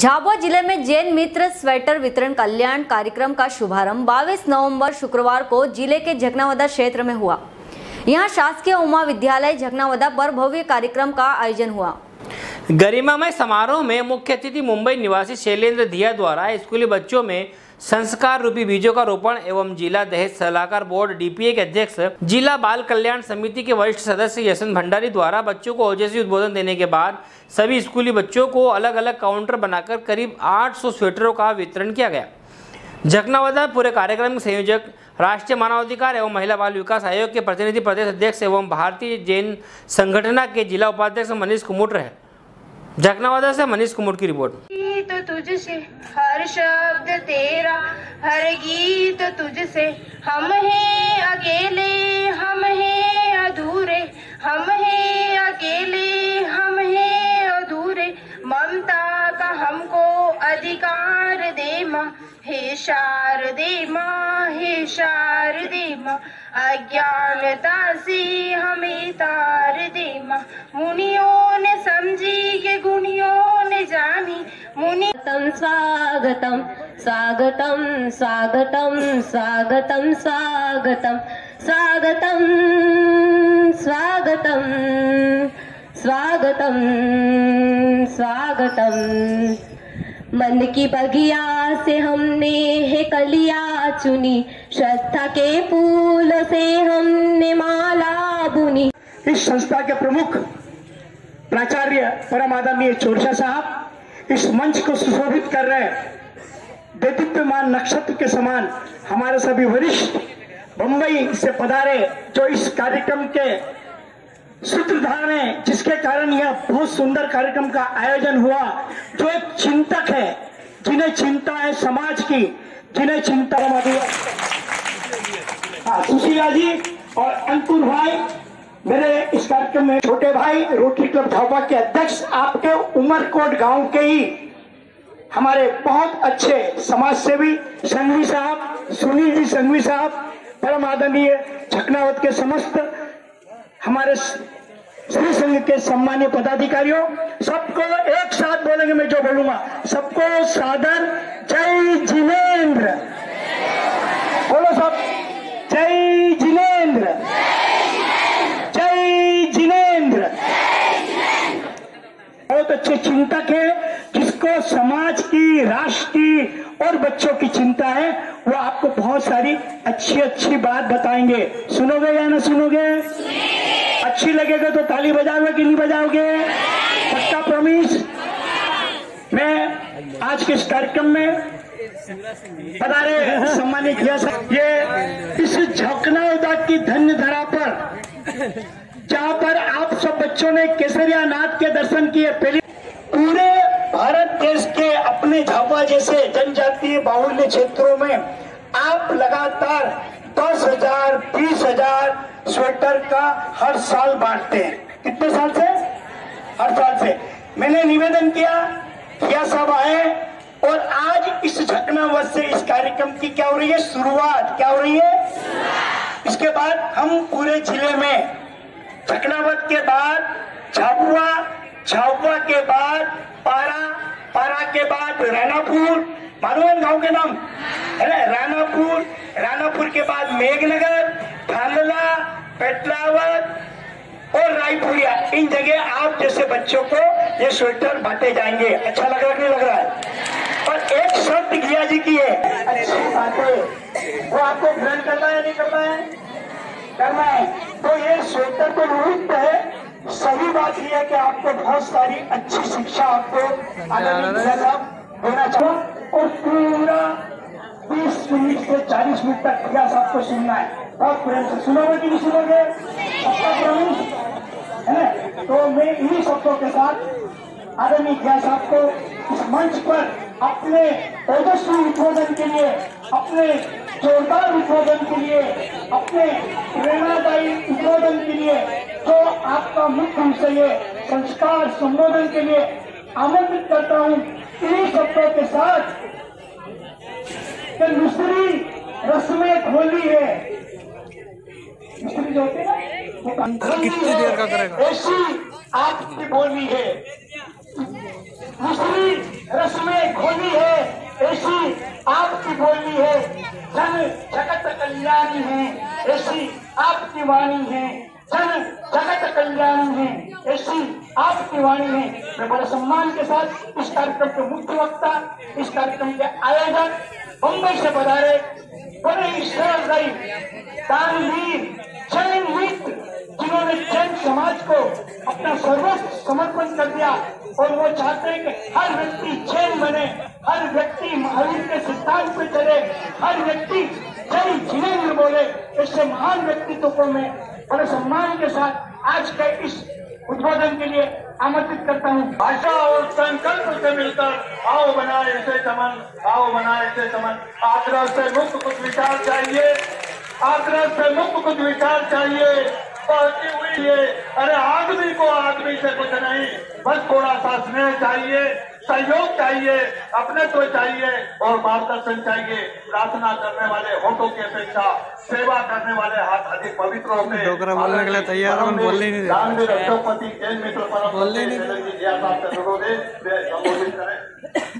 झाबुआ ज़िले में जैन मित्र स्वेटर वितरण कल्याण कार्यक्रम का शुभारंभ 22 नवंबर शुक्रवार को ज़िले के झकनावदा क्षेत्र में हुआ। यहाँ शासकीय उमा विद्यालय झकनावदा पर भव्य कार्यक्रम का आयोजन हुआ। गरिमामय समारोह में मुख्य अतिथि मुंबई निवासी शैलेंद्र धिया द्वारा स्कूली बच्चों में संस्कार रूपी बीजों का रोपण एवं जिला दहेज सलाहकार बोर्ड डीपीए के अध्यक्ष, जिला बाल कल्याण समिति के वरिष्ठ सदस्य यशवंत भंडारी द्वारा बच्चों को ओजस्वी उद्बोधन देने के बाद सभी स्कूली बच्चों को अलग अलग काउंटर बनाकर करीब 800 स्वेटरों का वितरण किया गया। झकनावदा पूरे कार्यक्रम के संयोजक, राष्ट्रीय मानवाधिकार एवं महिला बाल विकास आयोग के प्रतिनिधि प्रदेश अध्यक्ष एवं भारतीय जैन संगठना के जिला उपाध्यक्ष मनीष कुमुट रहे। झकनावादा से मनीष कुमार की रिपोर्ट। गीत तुझसे, हर शब्द तेरा, हर गीत तुझसे। हम हैं अकेले, हम हैं अधूरे, हम हैं अकेले, हम हैं अधूरे। ममता का हमको अधिकार दे माँ, हे शारदे माँ, हे शारदे माँ। अज्ञानता से हमें तार दे माँ। मुनियों ने समझी स्वागतं स्वागतं स्वागतं स्वागतं स्वागतं स्वागतं स्वागतं स्वागतं स्वागतं। मन की बगिया से हमने है कलिया चुनी, श्रद्धा के फूल से हमने माला बुनी। इस संस्था के प्रमुख प्राचार्य परम आदरणीय चोरशा साहब इस मंच को सुशोभित कर रहे देदीप्यमान नक्षत्र के समान हमारे सभी वरिष्ठ बम्बई से पधारे जो इस कार्यक्रम के सूत्रधार हैं, जिसके कारण यह बहुत सुंदर कार्यक्रम का आयोजन हुआ, जो एक चिंतक है, जिन्हें चिंता है समाज की, जिन्हें चिंता है माधुर। हाँ सुशीला जी और अंकुर भाई मेरे इस कार्यक्रम में छोटे भाई, रोटरी क्लब झापा के अध्यक्ष, आपके उमरकोट गाँव के ही हमारे बहुत अच्छे समाज सेवी संघवी साहब, सुनील जी संघवी साहब, परम आदरणीय झकनावत के समस्त हमारे श्री संघ के सम्मान्य पदाधिकारियों, सबको एक साथ बोलेंगे मैं जो बोलूँगा। सबको सादर जय जिनेन्द्र। बोलो सब जय जिनेन्द्र जय जिनेन्द्र बहुत अच्छे चिंतक है, जिसको समाज की, राष्ट्र की और बच्चों की चिंता है, वो आपको बहुत सारी अच्छी अच्छी बात बताएँगे। सुनोगे या ना सुनोगे? अच्छी लगेगा तो ताली बजाओगे कि नहीं बजाओगे? पक्का प्रॉमिस मैं आज के इस कार्यक्रम में बता रहे सम्मानित किया ये इस झकनाउदा की धन्य धरा पर, जहाँ पर आप सब बच्चों ने केसरिया नाथ के दर्शन किए, पहले पूरे भारत देश के अपने झापा जैसे जनजातीय बाहुल्य क्षेत्रों में आप लगातार दस हज़ार बीस हज़ार स्वेटर का हर साल बांटते हैं। कितने साल से? हर साल से। मैंने निवेदन किया किया सब आए और आज इस झकनावत से इस कार्यक्रम की क्या हो रही है? शुरुआत क्या हो रही है? इसके बाद हम पूरे ज़िले में झकनावत के बाद झाबुआ झाबुआ के बाद, पारा पारा के बाद रानापुर। मालूम गाँव के नाम? है ना रानापुर रानापुर के बाद मेघनगर धानला पेटलावत और रायपुरिया। इन जगह आप जैसे बच्चों को ये स्वेटर बांटे जाएँगे। अच्छा लग रहा नहीं लग रहा है? और एक शब्द गिया जी की है। अच्छी बात वो आपको ग्रहण करना है नहीं करना है? करना है। तो ये स्वेटर तो निमित्त है। सही बात यह है कि आपको बहुत सारी अच्छी शिक्षा आपको साहब देना चाहूँ और पूरा बीस मिनट से चालीस मिनट तक प्रयास आपको सुनना है। बहुत प्रेम से सुनोगे कि नहीं सुनोगे? सबका प्रवेश है ना? तो मैं इन्हीं शब्दों के साथ आदरणीय इतिहास आपको इस मंच पर अपने ओजस्वी उद्बोधन के लिए अपने जोरदार उद्बोधन के लिए अपने प्रेरणादायी उद्बोधन के लिए जो आपका मुख्य विषय ये संस्कार संबोधन के लिए आमंत्रित करता हूँ इन्हीं शब्दों के साथ कि दूसरी रस्में खोली है। दूसरी जो होती है कितनी देर का करेगा? ऐसी आपकी बोली है। दूसरी रस्में बोली है। ऐसी आपकी बोली है जन जगत कल्याणी है। ऐसी आपकी वाणी है जन जगत कल्याणी है। ऐसी आपकी वाणी है। मैं बड़े सम्मान के साथ इस कार्यक्रम के मुख्य वक्ता, इस कार्यक्रम के आयोजक मुंबई से पधारे बड़े ही दानवीर जैन मित्र जिन्होंने जैन समाज को अपना सर्वस्व समर्पण कर दिया और वो चाहते हैं कि हर व्यक्ति जैन बने। हर व्यक्ति महावीर के सिद्धांत पे चले, हर व्यक्ति जय जिनेन्द्र बोले ऐसे महान व्यक्तित्व को मैं बड़े सम्मान के साथ आज के इस उद्बोधन के लिए आमंत्रित करता हूँ। भाषा और संकल्प से मिलकर आओ बनाए इसे चमन आओ बनाए इसे चमन आग्रह से मुक्त कुछ विचार चाहिए आग्रह से मुक्त कुछ विचार चाहिए। बहती हुई है, अरे आदमी को आदमी से कुछ नहीं, बस थोड़ा सा स्नेह चाहिए। सहयोग चाहिए अपने तो चाहिए और मार्गदर्शन चाहिए। प्रार्थना करने वाले होटों की अपेक्षा सेवा करने वाले हाथ अधिक पवित्र होते। हैं। बोलने के लिए तैयार हो, बोलने ही नहीं रहे हैं राष्ट्रपति जैन मित्र परम बोलने नहीं जी जय साहब से अनुरोध है वे संबोधित करें